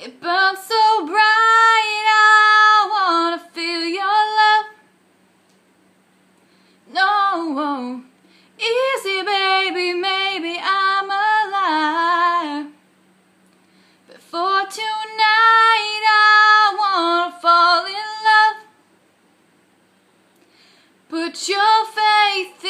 It burns so bright, I wanna feel your love. No, easy baby, maybe I'm alive. But for tonight, I wanna fall in love. Put your faith in.